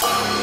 Bye.